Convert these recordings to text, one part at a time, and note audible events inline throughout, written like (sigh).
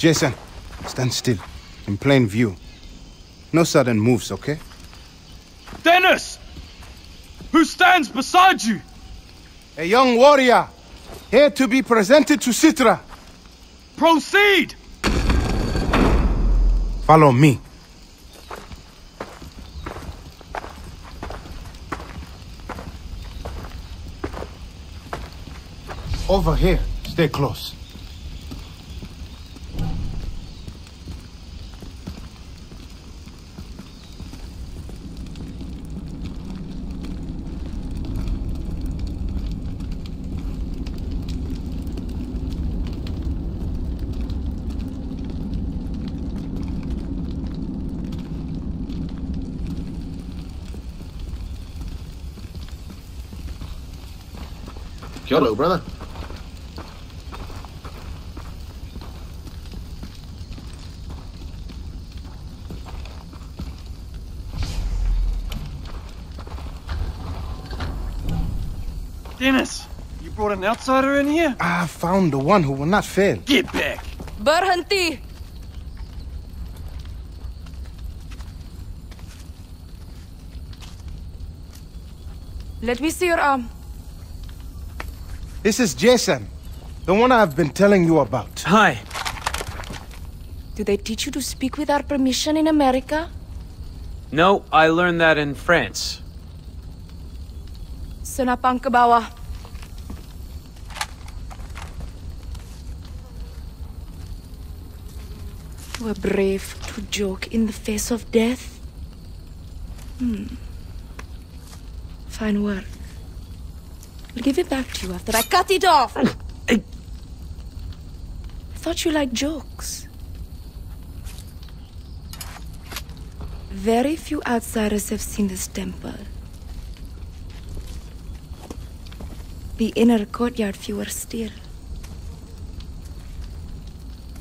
Jason, stand still. In plain view. No sudden moves, okay? Dennis! Who stands beside you? A young warrior, here to be presented to Citra. Proceed! Follow me. Over here. Stay close. Hello, brother. Dennis, you brought an outsider in here? I found the one who will not fail. Get back! Berhenti! Let me see your arm. This is Jason. The one I've been telling you about. Hi. Do they teach you to speak without permission in America? No, I learned that in France. Senapang ke bawah. You are brave to joke in the face of death? Hmm. Fine work. I'll give it back to you after I cut it off. I thought you liked jokes. Very few outsiders have seen this temple. The inner courtyard fewer still.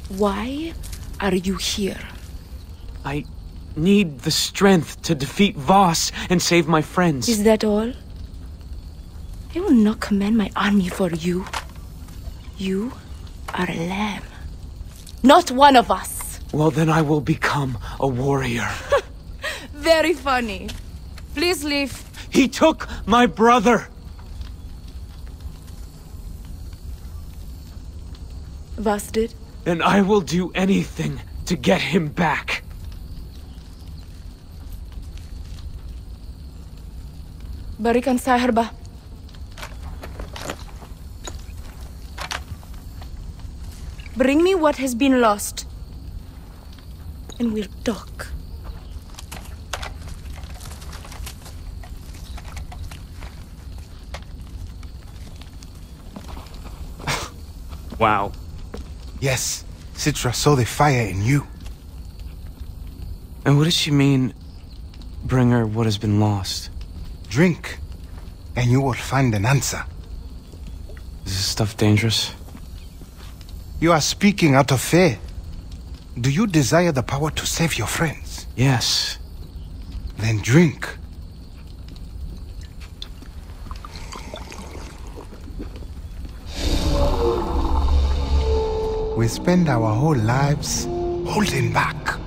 Why are you here? I need the strength to defeat Vaas and save my friends. Is that all? I will not command my army for you. You are a lamb. Not one of us. Well, then I will become a warrior. (laughs) Very funny. Please leave. he took my brother! Vaas did. And I will do anything to get him back. Berikan saya herba. Bring me what has been lost. And we'll talk. (laughs) Wow. Yes, Citra saw the fire in you. And what does she mean, bring her what has been lost? Drink, and you will find an answer. Is this stuff dangerous? You are speaking out of fear. Do you desire the power to save your friends? Yes. Then drink. We spend our whole lives holding back.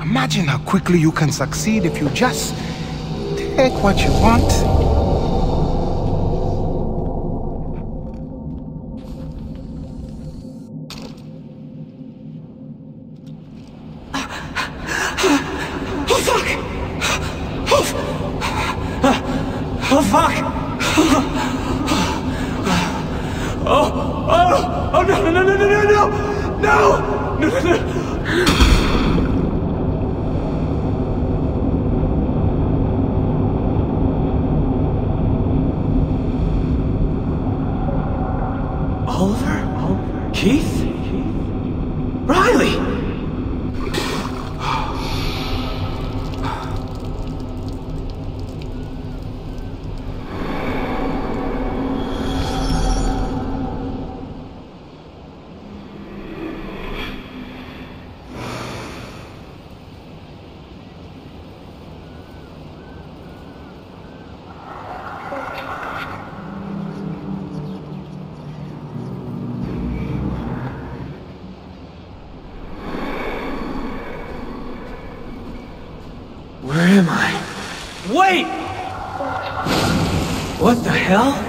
Imagine how quickly you can succeed if you just take what you want. Oh, fuck! Oh, oh, oh, no, no, no, no, no, no, no! No! No, no, no! Oliver? Keith? Riley! Where am I? Wait! What the hell?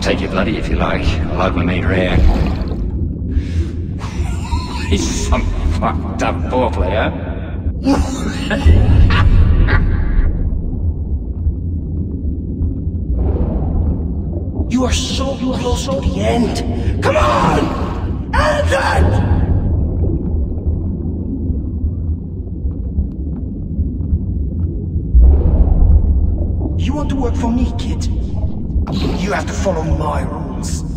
I'll take your bloody if you like. I like my meat rare. (laughs) He's some fucked up poor player. (laughs) You are so close to the end. Come on! End it! You want to work for me, kid? You have to follow my rules.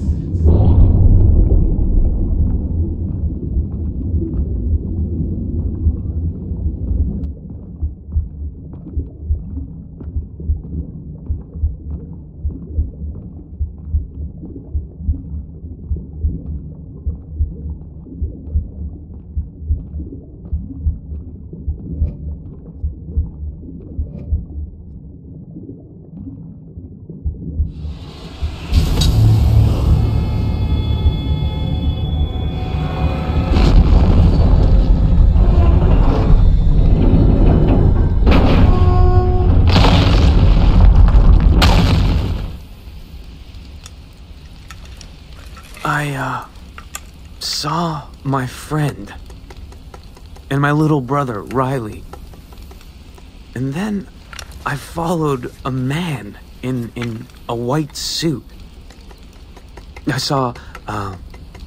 I, uh, saw my friend and my little brother, Riley. And then I followed a man in, in a white suit. I saw, uh,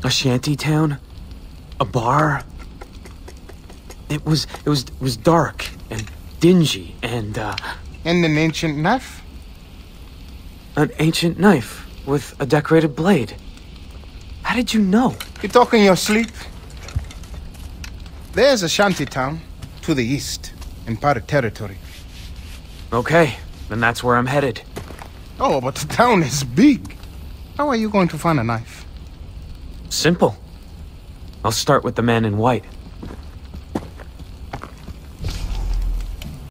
a shanty town, a bar. It was, it was, it was dark and dingy and, uh, And an ancient knife? an ancient knife with a decorated blade. How did you know? You talk in your sleep? There's a shanty town to the east in Para territory. Okay, then that's where I'm headed. Oh, but the town is big. How are you going to find a knife? Simple. I'll start with the man in white.